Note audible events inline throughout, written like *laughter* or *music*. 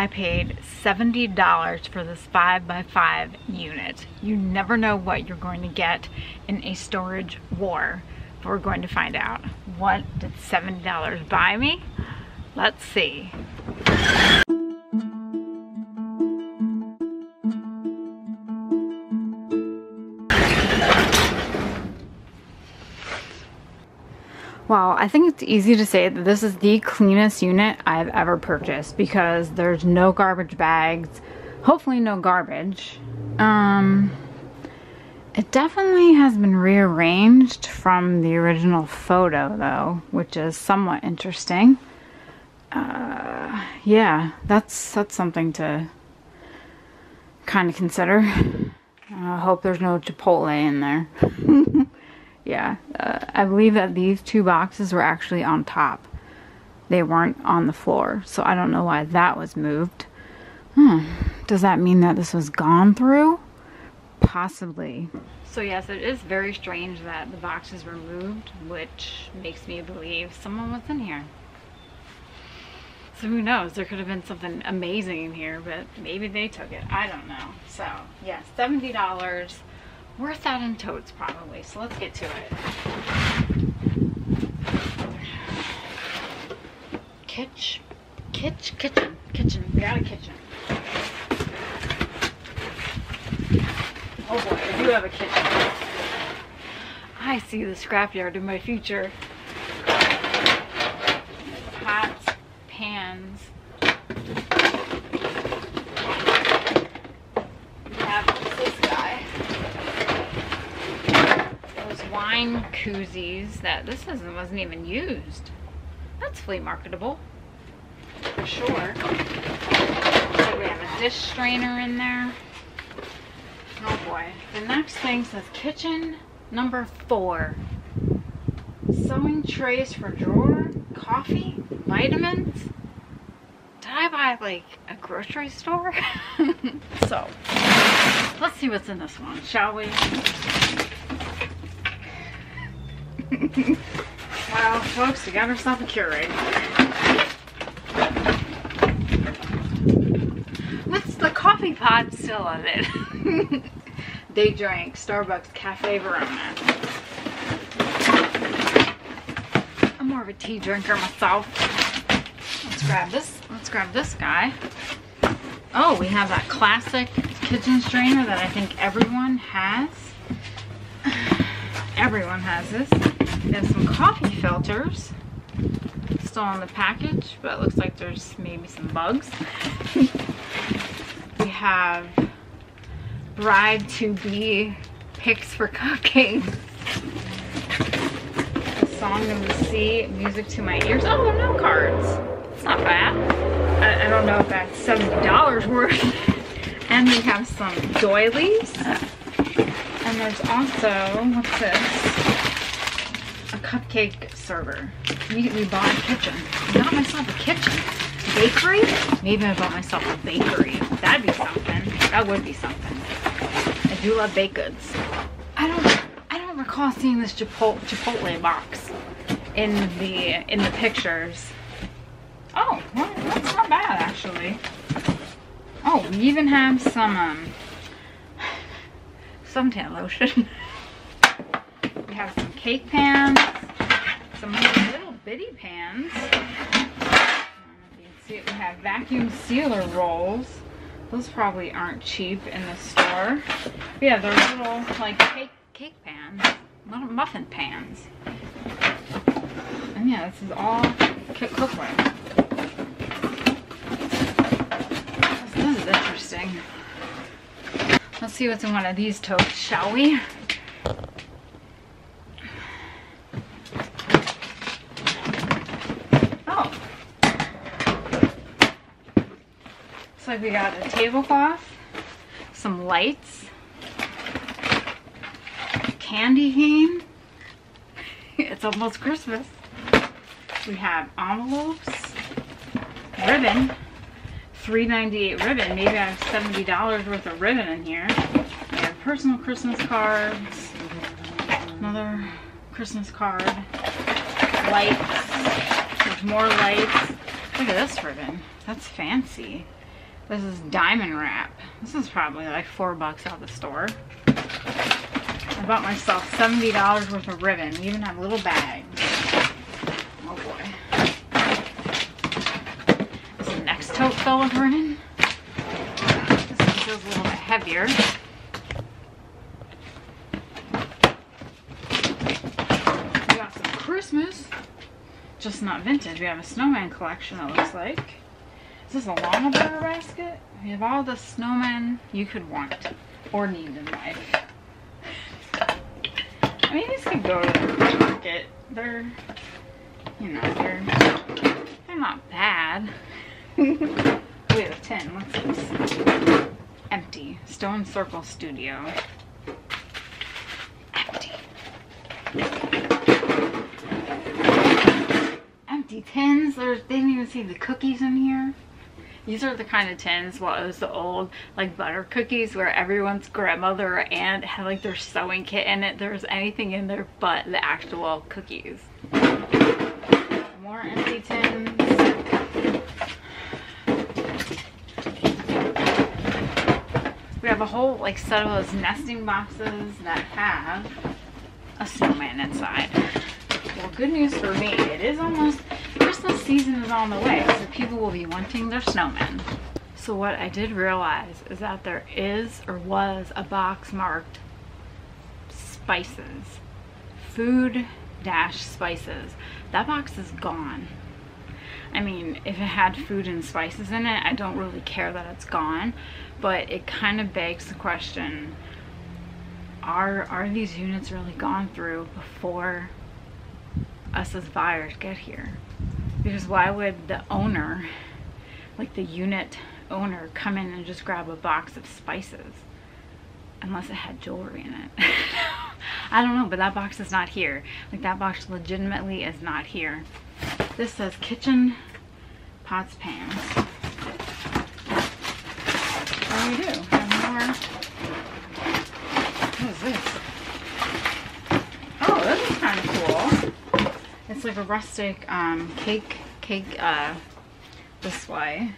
I paid $70 for this 5x5 unit. You never know what you're going to get in a storage war. But we're going to find out. What did $70 buy me? Let's see. Well, I think it's easy to say that this is the cleanest unit I've ever purchased because there's no garbage bags, hopefully no garbage. Um, it definitely has been rearranged from the original photo though, which is somewhat interesting. Uh, yeah, that's, that's something to kind of consider. I hope there's no Chipotle in there. *laughs* yeah, uh, I believe that these two boxes were actually on top. They weren't on the floor, so I don't know why that was moved. Hmm. Does that mean that this was gone through? Possibly. So yes, it is very strange that the boxes were moved, which makes me believe someone was in here. So who knows? There could have been something amazing in here, but maybe they took it. I don't know. So, yeah, $70 Worth that in totes probably. So let's get to it. Kitch, kitch, kitchen, kitchen. We got a kitchen. Oh boy, I do have a kitchen. I see the scrapyard in my future. Pots, pans, wine koozies that this isn't, wasn't even used. That's flea marketable. For sure. So we have a dish strainer in there. Oh boy. The next thing says kitchen number four. Sewing trays for drawer, coffee, vitamins. Did I buy like a grocery store? *laughs* so, let's see what's in this one, shall we? Well, folks, you got herself a Keurig. What's the coffee pod still on it? *laughs* they drank Starbucks Cafe Verona. I'm more of a tea drinker myself. Let's grab this. Let's grab this guy. Oh, we have that classic kitchen strainer that I think everyone has. Everyone has this. We have some coffee filters. Still on the package, but it looks like there's maybe some bugs. *laughs* we have bride-to-be picks for cupcakes. Song of the Sea, music to my ears. Oh, no cards. It's not bad. I, I don't know if that's $70 worth. *laughs* and we have some doilies. And there's also, what's this? A cupcake server. We, we bought a kitchen. I got myself a kitchen. Bakery? Maybe I bought myself a bakery. That'd be something. That would be something. I do love baked goods. I don't I don't recall seeing this Chipotle, Chipotle box in the in the pictures. Oh, well, that's not bad actually. Oh, we even have some um suntan lotion. we have some cake pans some little bitty pans. we have vacuum sealer rolls. Those probably aren't cheap in the store. Yeah, they're little like cake cake pans, little muffin pans. And yeah, this is all cookware. This is interesting. Let's see what's in one of these totes, shall we? Oh. Looks like we got a tablecloth, some lights, candy cane. *laughs* it's almost Christmas. We have envelopes, ribbon, $3.98 ribbon. Maybe I have $70 worth of ribbon in here. We have personal Christmas cards, another Christmas card, lights, there's more lights. Look at this ribbon. That's fancy. This is diamond wrap. This is probably like four bucks out of the store. I bought myself $70 worth of ribbon. We even have a little bags. Oh boy. This is with ribbon. This feels a little bit heavier. We got some Christmas. Just not vintage. We have a snowman collection it looks like. Is this a bear basket? We have all the snowmen you could want or need in life. I mean, these could go to the market. They're, you know, they're, they're not bad. Wait, a 10. What's this? Empty. Stone Circle Studio. Empty. Empty tins. There's, they didn't even see the cookies in here. These are the kind of tins, well, it was the old, like, butter cookies where everyone's grandmother or aunt had, like, their sewing kit in it. There was anything in there but the actual cookies. More empty tins. We have a whole, like, set of those nesting boxes that have a snowman inside. Well, good news for me, it is almost Christmas season is on the way, so people will be wanting their snowmen. So what I did realize is that there is or was a box marked spices. Food dash spices. That box is gone. I mean, if it had food and spices in it, I don't really care that it's gone, but it kind of begs the question, are, are these units really gone through before us as buyers get here? Because why would the owner, like the unit owner, come in and just grab a box of spices? Unless it had jewelry in it. *laughs* I don't know, but that box is not here. Like that box legitimately is not here. This says kitchen pots pans. What do we do? Have more. What is this? Oh, this is kind of cool. It's like a rustic um, cake cake uh, display.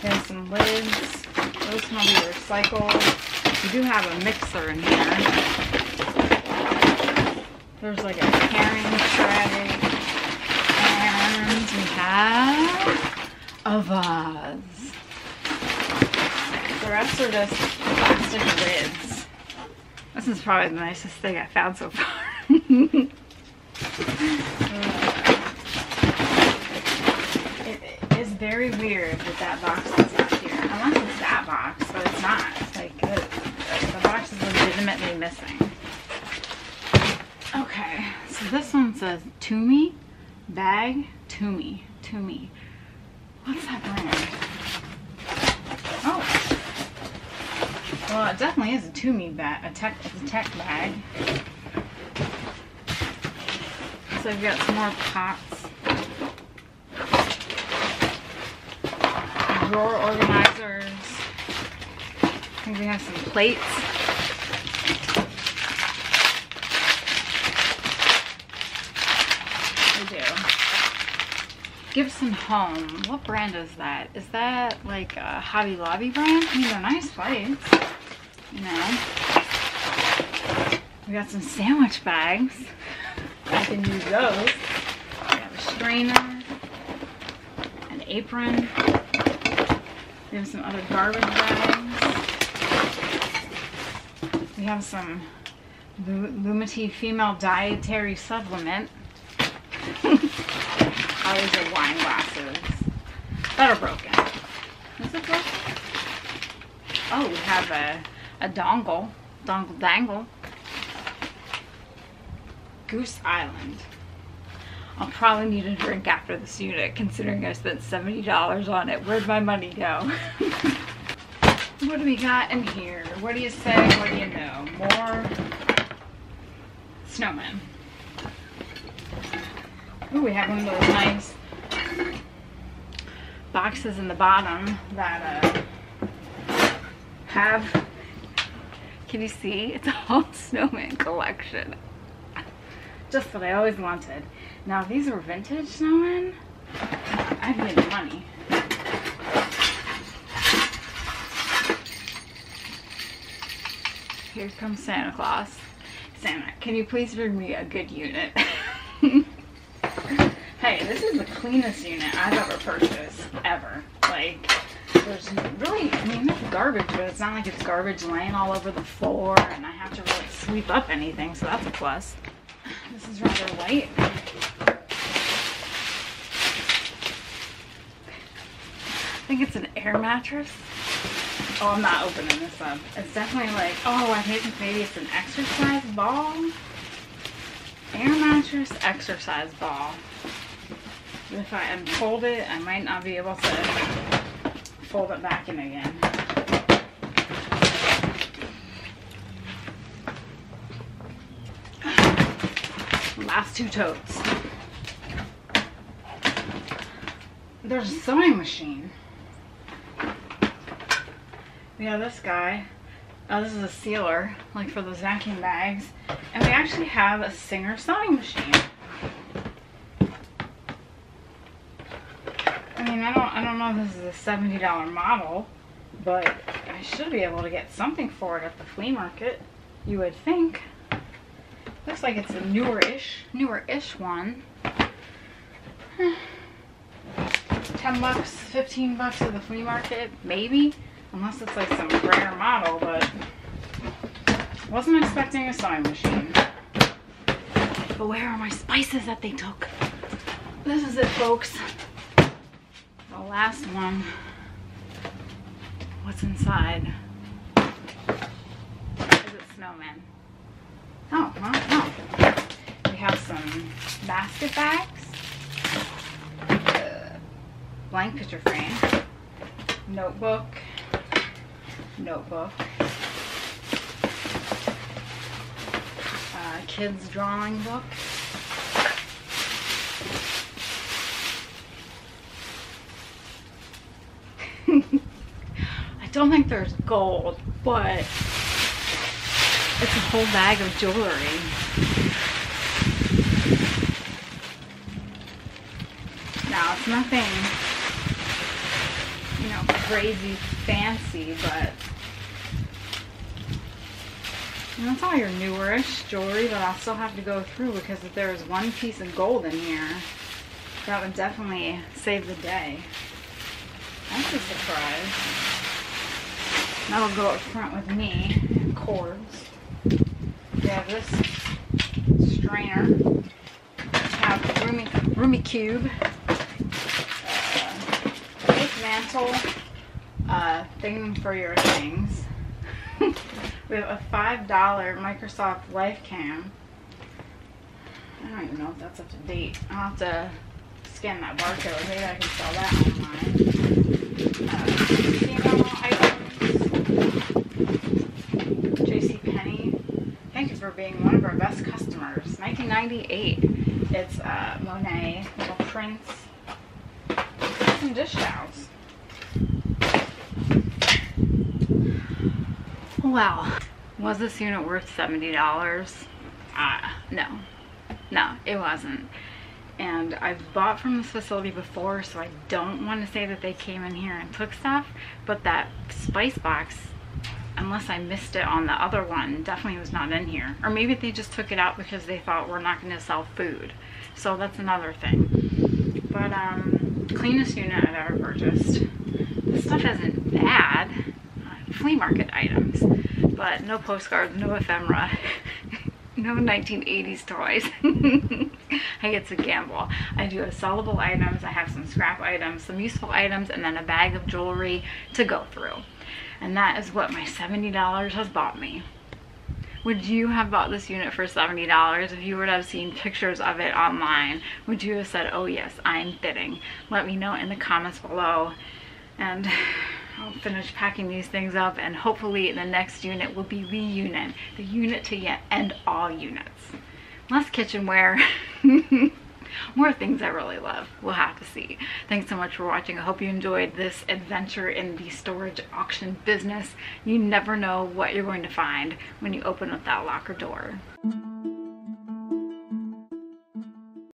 There's some lids. Those can be recycled. We do have a mixer in here. There's like a herring shredding. And we have a vase. Uh, the rest are just plastic lids. This is probably the nicest thing I found so far. *laughs* it is very weird that that box is not here. Unless it's that box, but it's not. Like, the, the box is legitimately missing. Okay, so this one says Tumi bag, Tumi, Tumi. What's that brand? Oh, well, it definitely is a Tumi bag, a tech, tech bag. So I've got some more pots. Drawer organizers. I think we have some plates. We do. Gibson Home. What brand is that? Is that like a Hobby Lobby brand? I mean, they're nice plates. You know. We got some sandwich bags. I can use those. We have a strainer, an apron. We have some other garbage bags. We have some Lumity female dietary supplement. *laughs* These are wine glasses that are broken. Is it broken? Oh, we have a, a dongle, dongle dangle. Goose Island. I'll probably need a drink after this unit considering I spent $70 on it. Where'd my money go? *laughs* what do we got in here? What do you say? What do you know? More snowmen. Ooh, we have one of those nice boxes in the bottom that uh, have, can you see? It's a whole *laughs* snowman collection. Just what I always wanted. Now, if these were vintage snowmen, I need money. Here comes Santa Claus. Santa, can you please bring me a good unit? *laughs* hey, this is the cleanest unit I've ever purchased, ever. Like, there's really, I mean, it's garbage, but it's not like it's garbage laying all over the floor and I have to really sweep up anything, so that's a plus. Is rather light. I think it's an air mattress. Oh, I'm not opening this up. It's definitely like, oh, I think maybe it's an exercise ball. Air mattress exercise ball. If I unfold it, I might not be able to fold it back in again. Last two totes. There's a sewing machine. We have this guy. Oh, this is a sealer, like for those vacuum bags. And we actually have a Singer sewing machine. I mean, I don't, I don't know if this is a $70 model, but I should be able to get something for it at the flea market, you would think. Looks like it's a newer-ish, newer-ish one. *sighs* 10 bucks, 15 bucks at the flea market, maybe. Unless it's like some rare model, but wasn't expecting a sewing machine. But where are my spices that they took? This is it, folks the last one. What's inside? Is it snowman? Well, no. We have some basket bags, uh, blank picture frame, notebook, notebook, uh, kids drawing book, *laughs* I don't think there's gold, but it's a whole bag of jewelry. Now, it's nothing, you know, crazy fancy, but that's all your newerish jewelry that I'll still have to go through because if there's one piece of gold in here, that would definitely save the day. That's a surprise. That'll go up front with me. Cords. We have this strainer. Have roomy, roomy cube. Uh, mantle uh, thing for your things. *laughs* we have a $5 Microsoft LifeCam. I don't even know if that's up to date. I'll have to scan that barcode. Maybe I can sell that online. Uh, 98 It's uh, Monet little prints. Some dish towels. Wow. Was this unit worth $70? Uh, no. No, it wasn't. And I've bought from this facility before, so I don't want to say that they came in here and took stuff, but that spice box unless I missed it on the other one definitely was not in here. Or maybe they just took it out because they thought we're not going to sell food. So that's another thing. But um cleanest unit I've ever purchased. This stuff isn't bad. Uh, flea market items. But no postcards no ephemera. *laughs* No 1980s toys. *laughs* I get to gamble. I do have sellable items, I have some scrap items, some useful items, and then a bag of jewelry to go through. And that is what my $70 has bought me. Would you have bought this unit for $70 if you were to have seen pictures of it online? Would you have said, oh yes, I'm bidding? Let me know in the comments below. And *sighs* I'll finish packing these things up and hopefully the next unit will be the unit, the unit to end all units. Less kitchenware, *laughs* more things I really love. We'll have to see. Thanks so much for watching. I hope you enjoyed this adventure in the storage auction business. You never know what you're going to find when you open up that locker door.